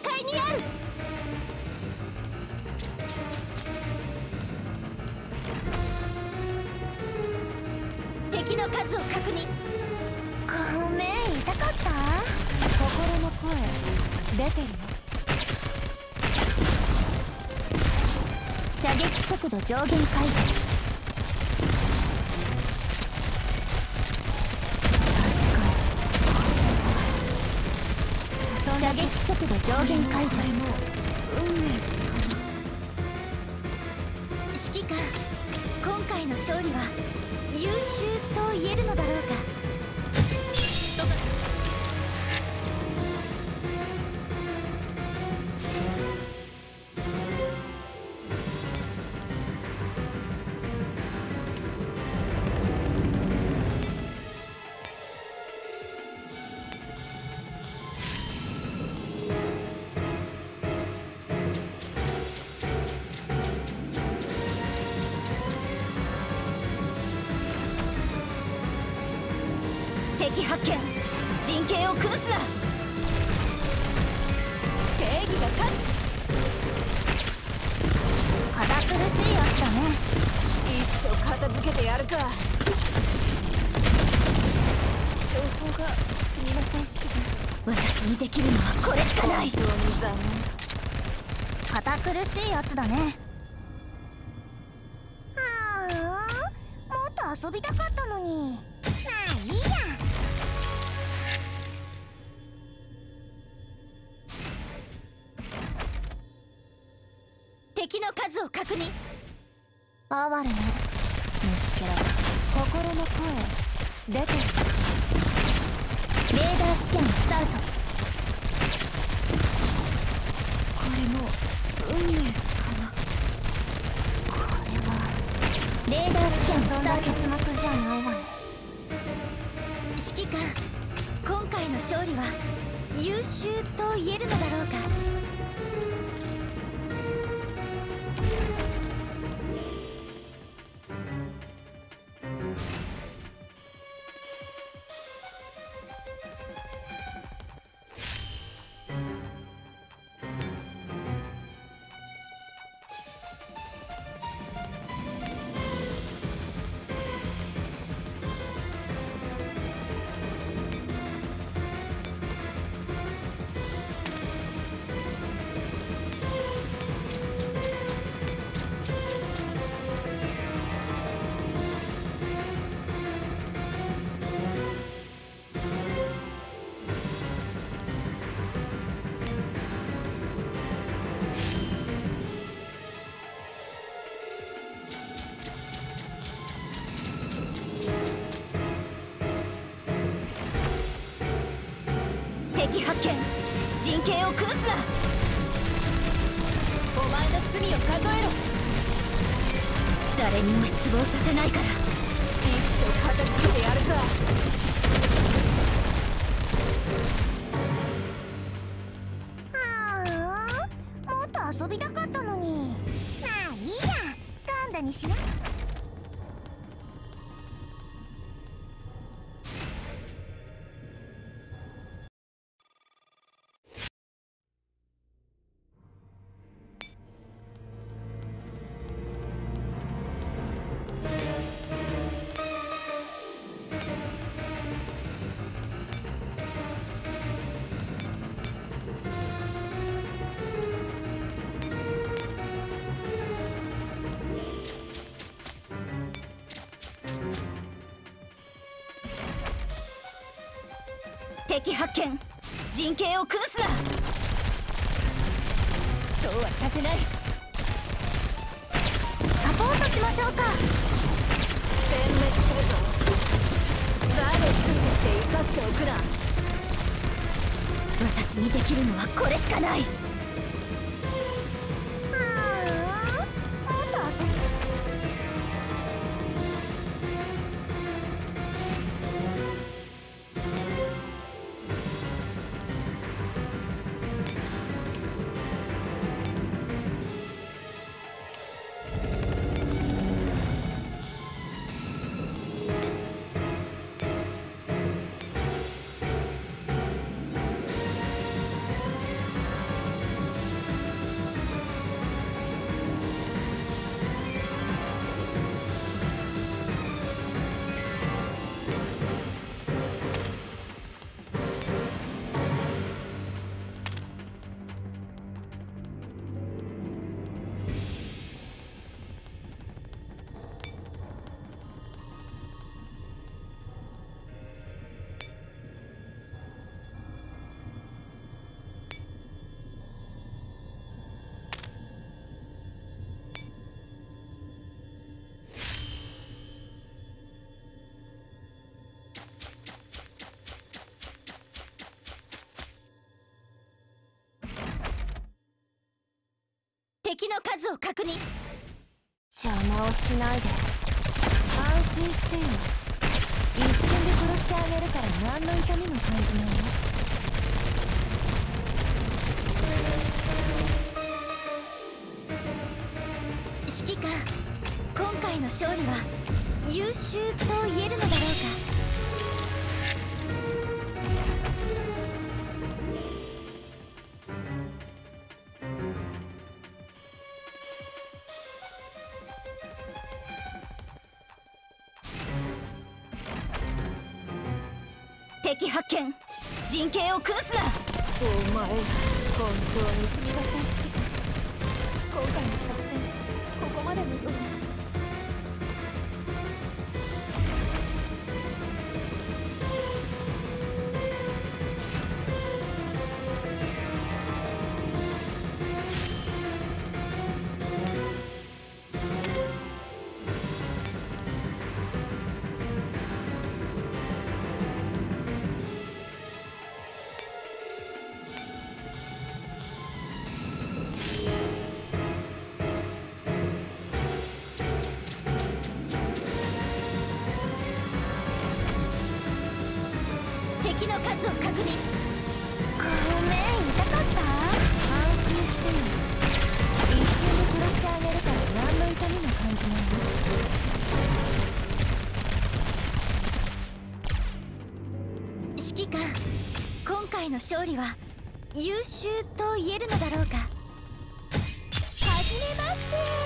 界にある。敵の数を確認。ごめん痛かった？心の声出てるよ。射撃速度上限解除射撃速度上限解除も運命指揮官今回の勝利は優秀と言えるのだろうか。敵発見。陣形を崩すな。正義が勝つ。堅苦しいやつだね。一生片付けてやるか。情報がすみません指揮官私にできるのはこれしかない。堅苦しいやつだね。はあもっと遊びたかったのに。まあいいや敵の数を確認。哀れね虫けら心の声出て。るレーダースキャンスタート。これも運命かな。これはレーダースキャンそんなスタート結末じゃないわね。指揮官今回の勝利は優秀と言えるのだろうか敵発見。陣形を崩すな。お前の罪を数えろ。誰にも失望させないから。一生片付けてやるか。はあもっと遊びたかったのに。まあいいや。今度にしよ敵発見。陣形を崩すな。そうはさせない。サポートしましょうか。殲滅するぞ。バレットにして生かしておくな。私にできるのはこれしかない。敵の数を確認。邪魔をしないで。安心してよ一瞬で殺してあげるから何の痛みも感じないよ。指揮官今回の勝利は優秀と言えるのだろうか敵発見。人形を崩すな。お前本当にすみません。指揮官今回の作戦ここまでのようです。勝利は優秀と言えるのだろうか。はじめまして。